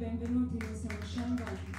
benvenuti in questa scena.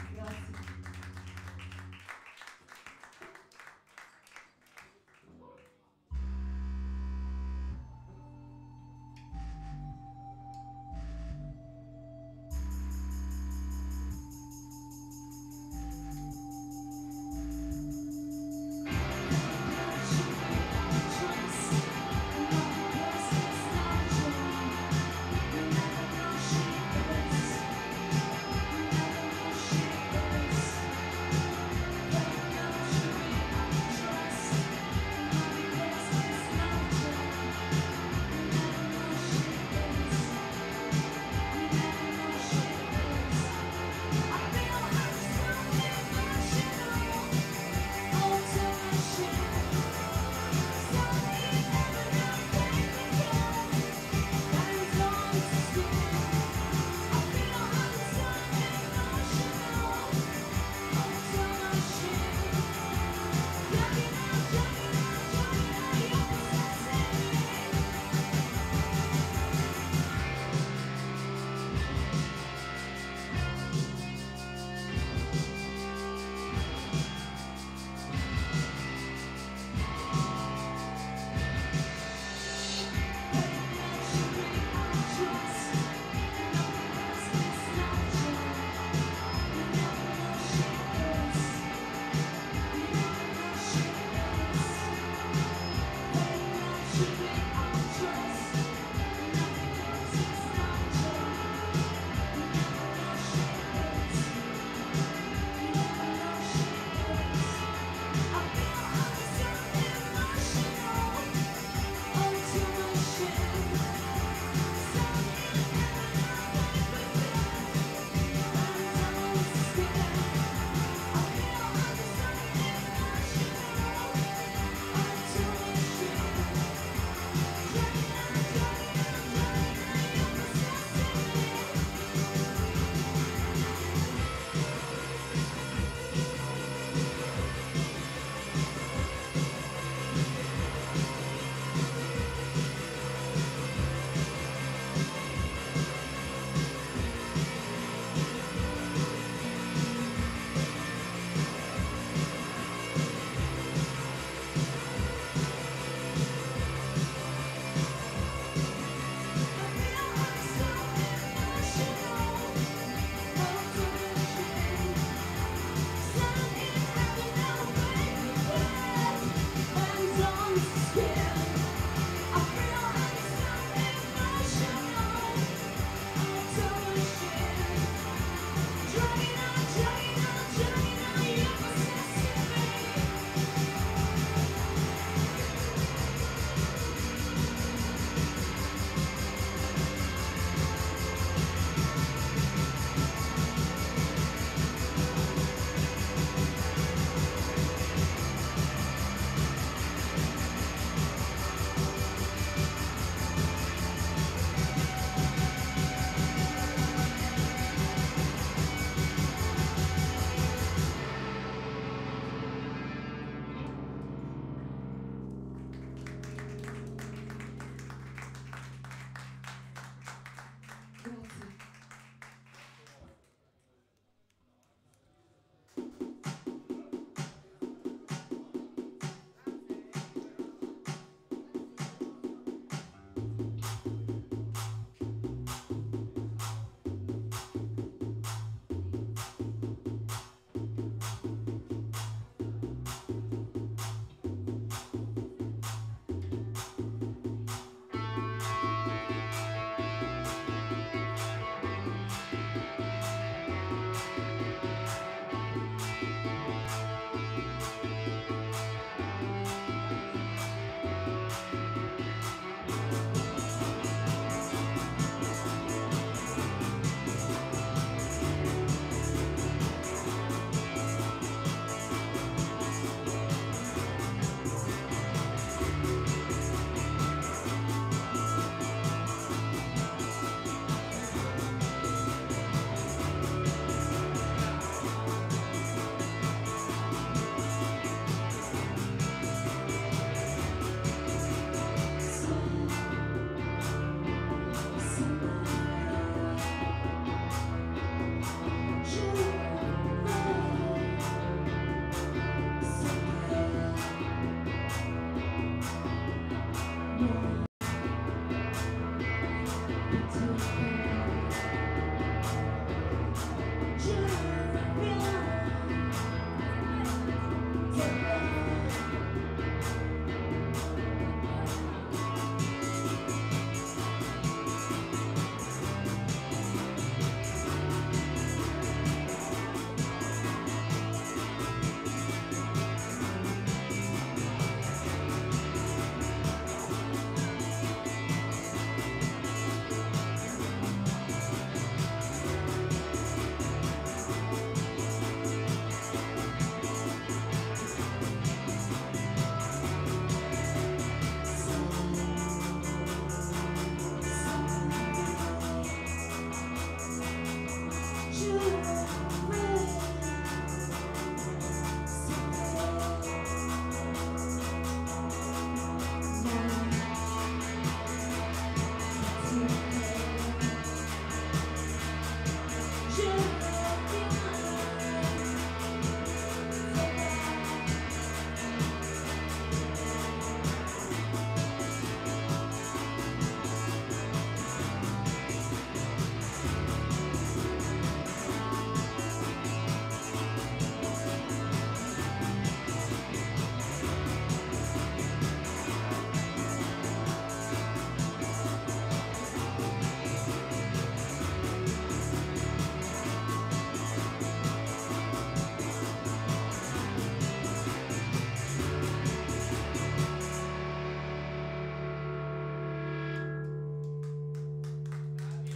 Yeah.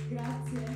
Grazie.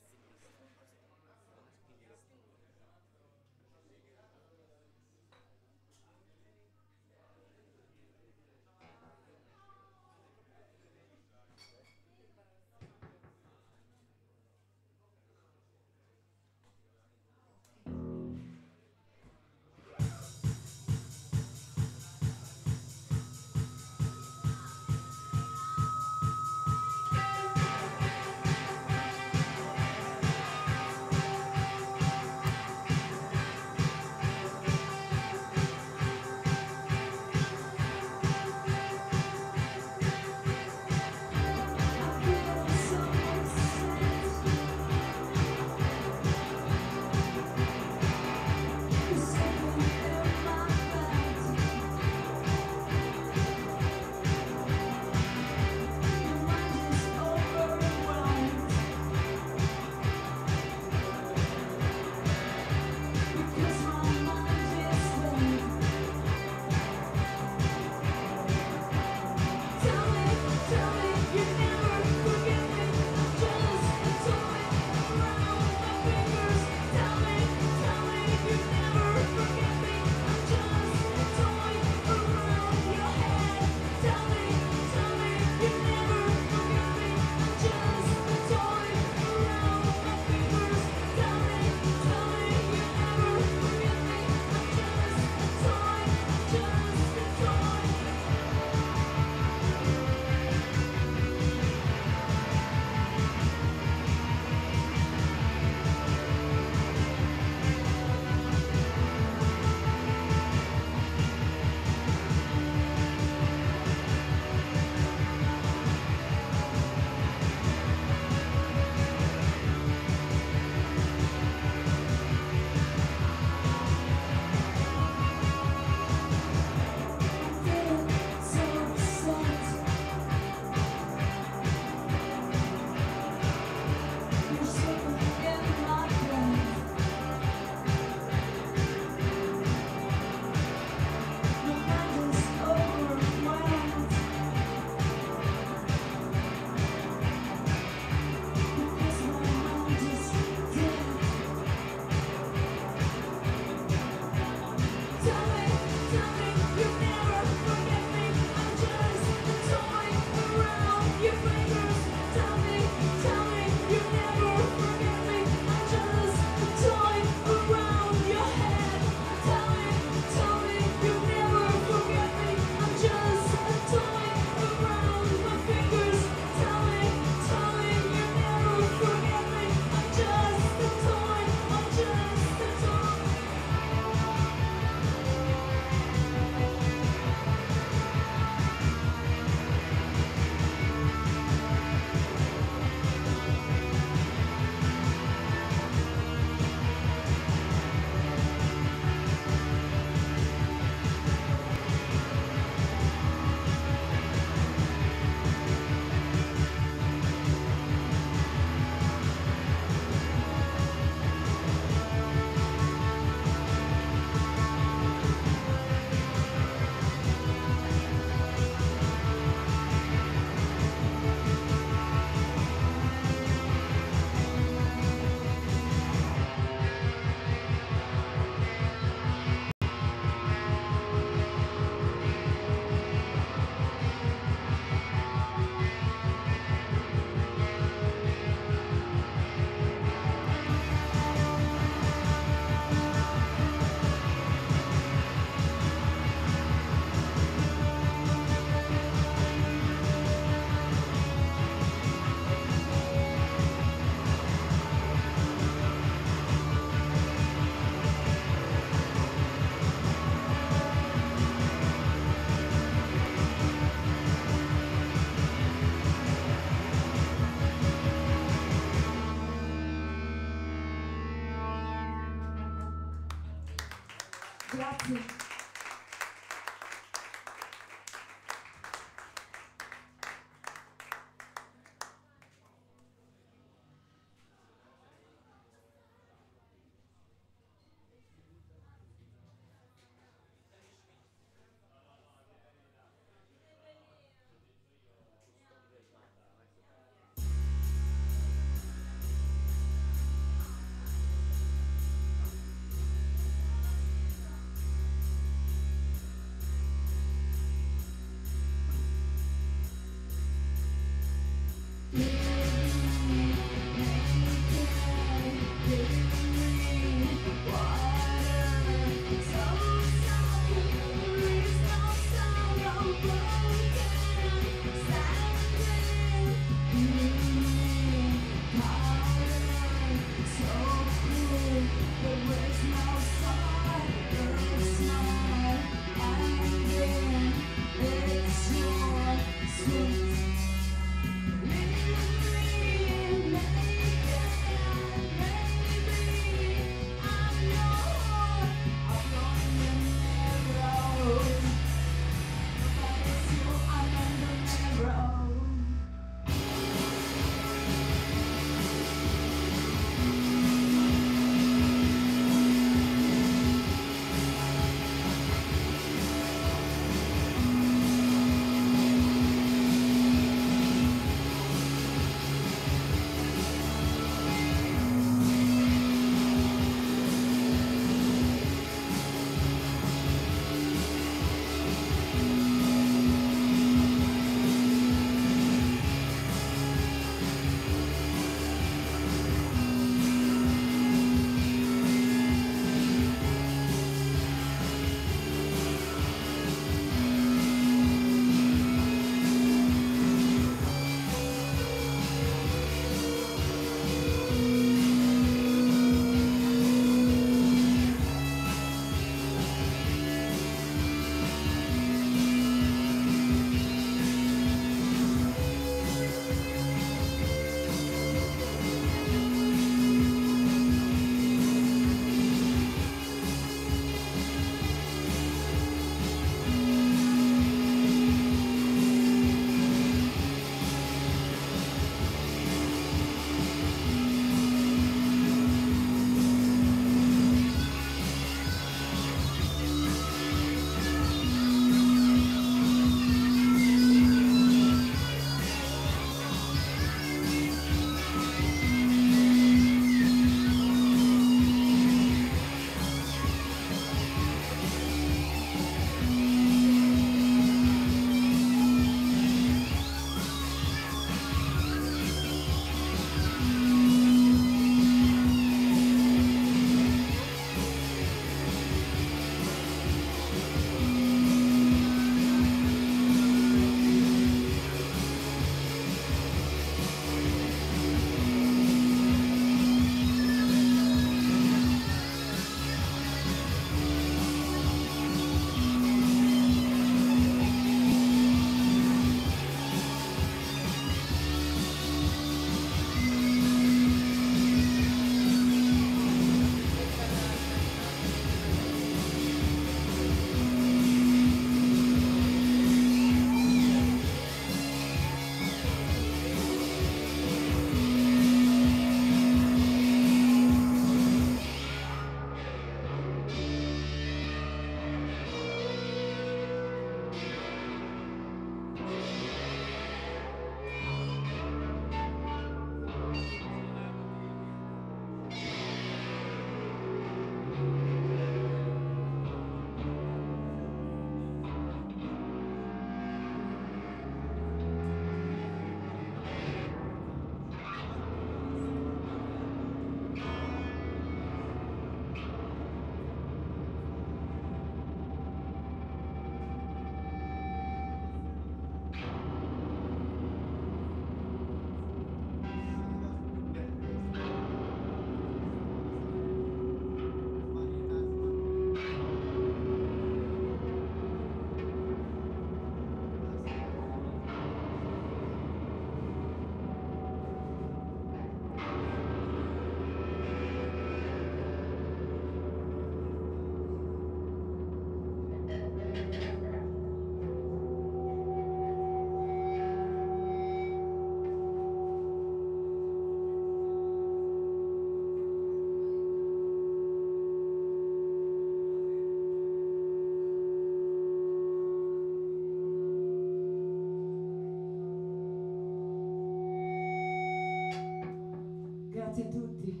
Grazie a tutti.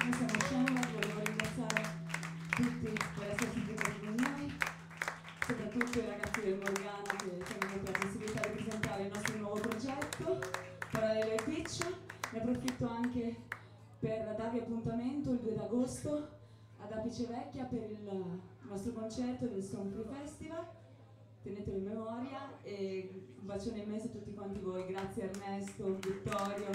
Noi siamo Shambhala, volevo ringraziare tutti per essersi qui con noi, soprattutto i ragazzi del Morgana che ci hanno dato la possibilità di presentare il nostro nuovo progetto, Parallelo ai Pitch. Ne approfitto anche per darvi appuntamento il 2 agosto ad Apice Vecchia per il nostro concerto del Stone Free Festival. Tenetelo in memoria e un bacione immenso a tutti quanti voi. Grazie Ernesto, Vittorio,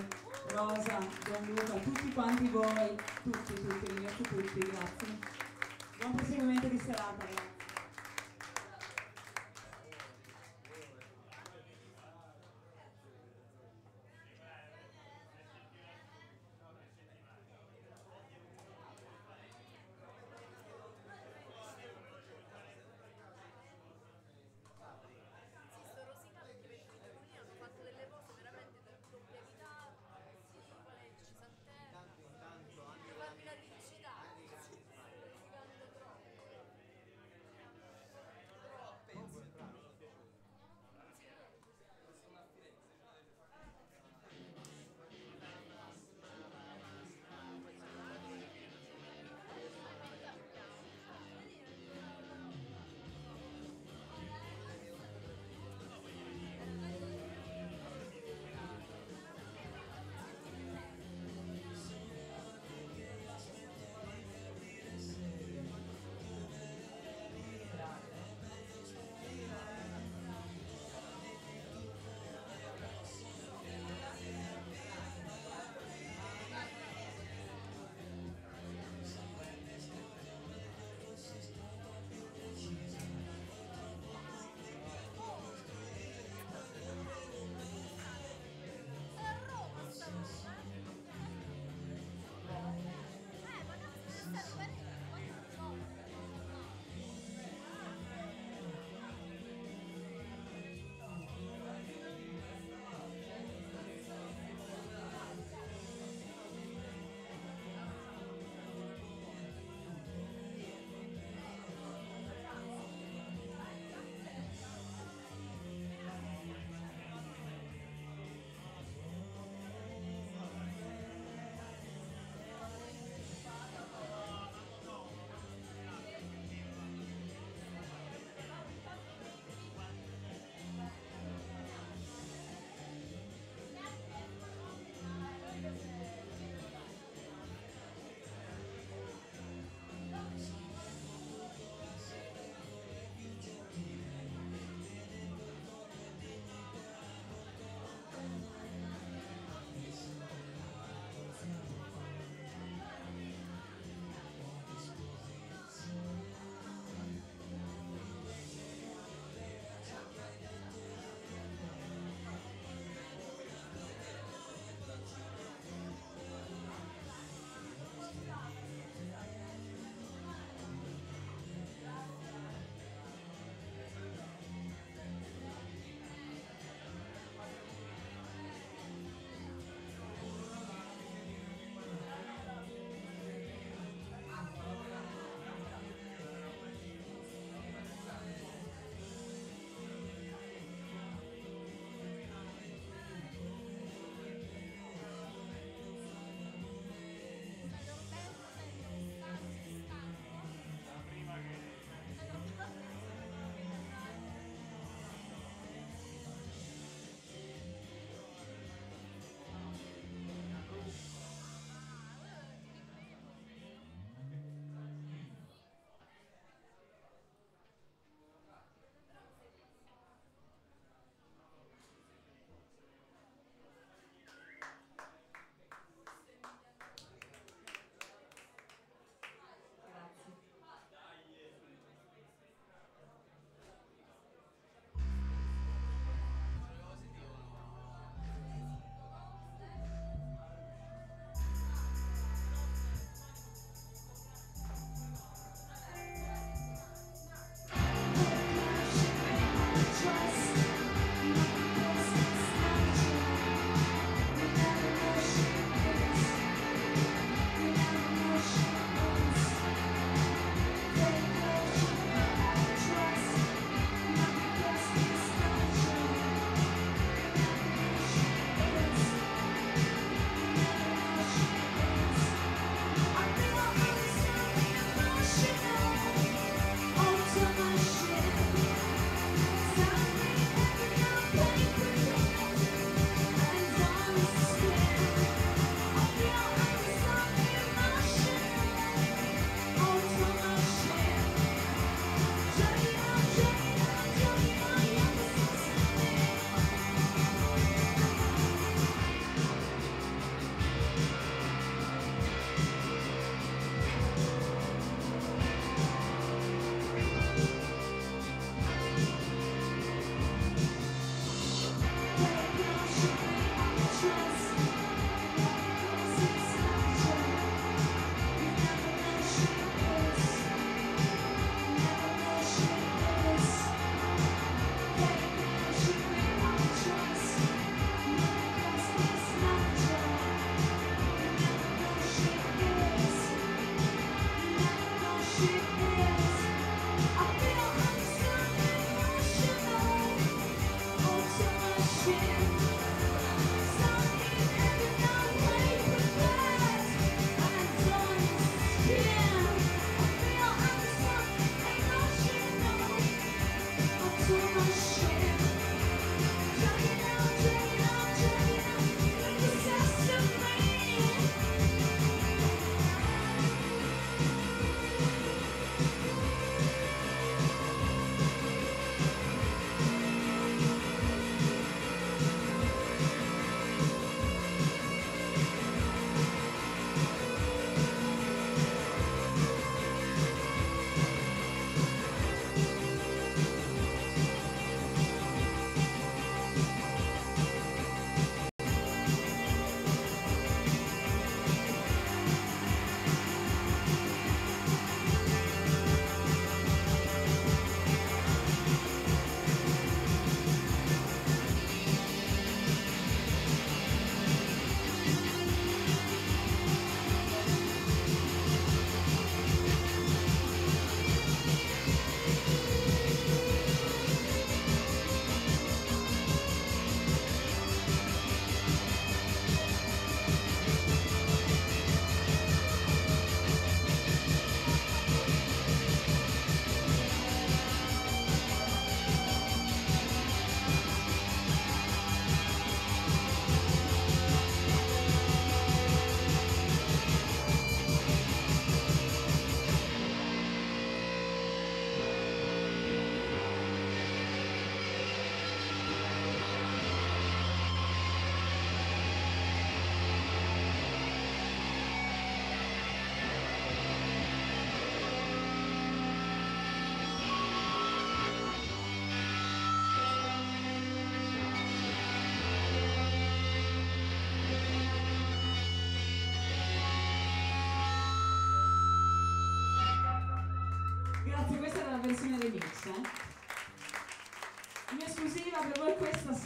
Rosa, Gianluca, tutti quanti voi, tutti, tutti, ringrazio tutti, grazie. Buon proseguimento di serata,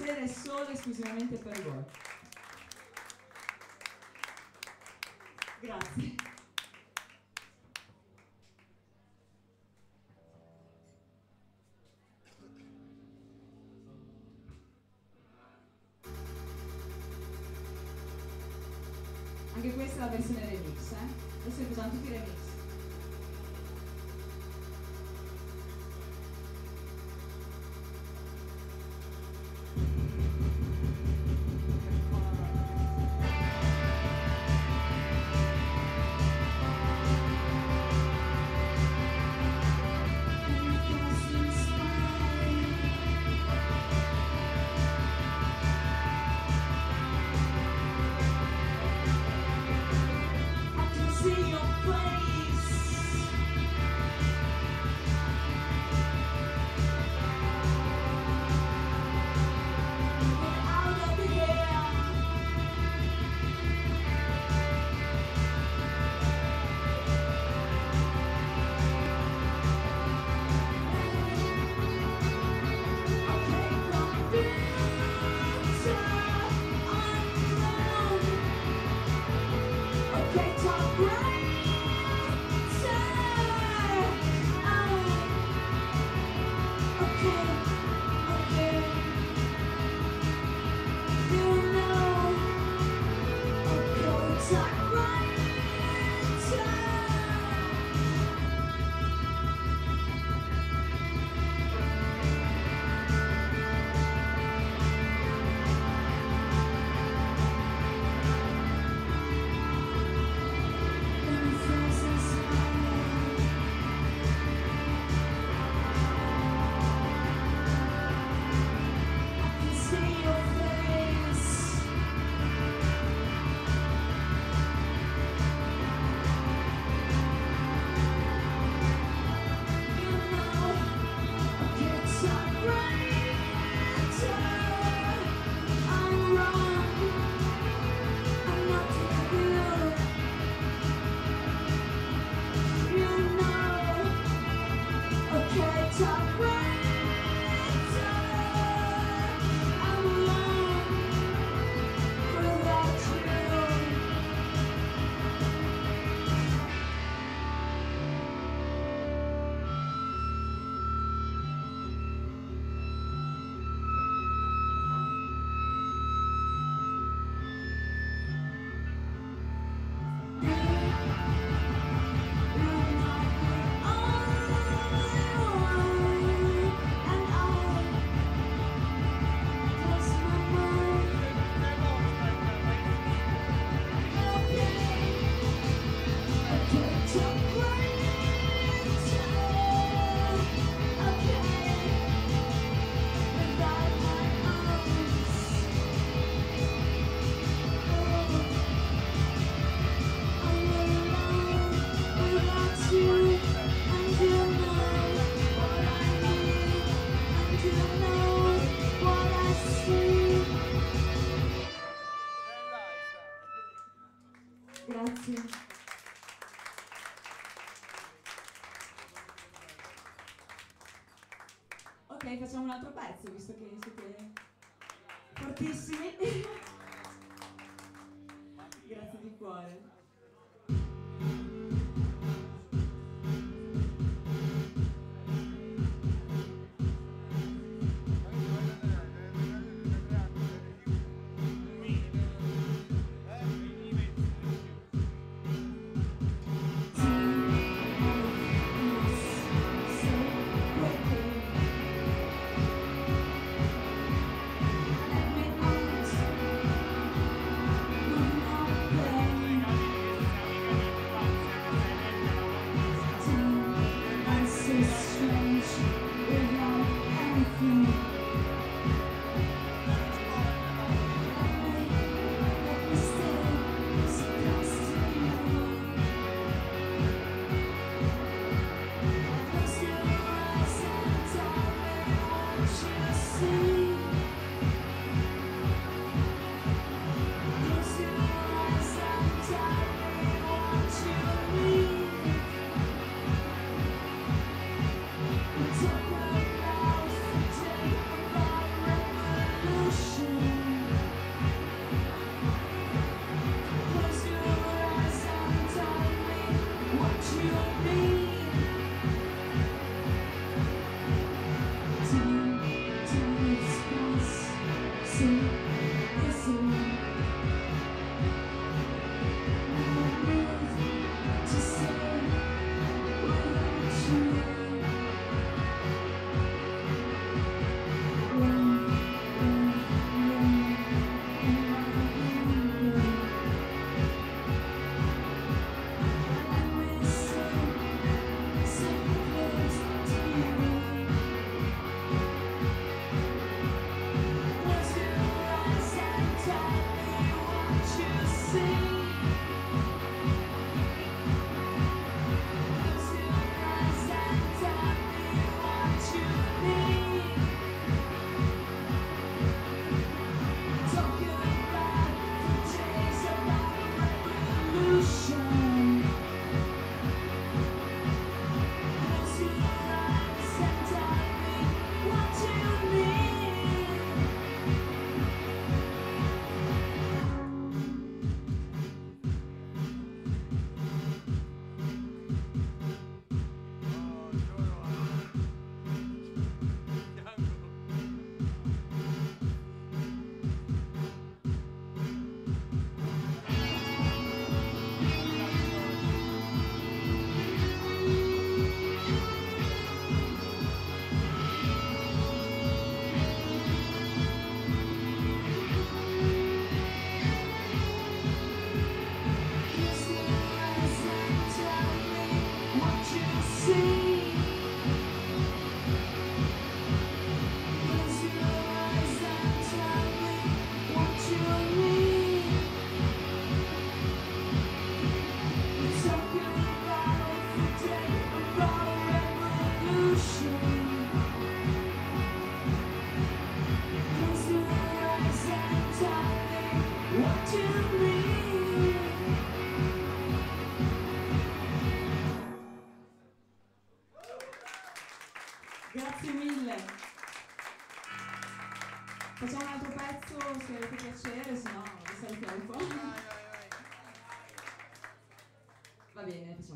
piacere solo e esclusivamente per voi. Grazie. altro pezzo, visto che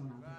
Amen.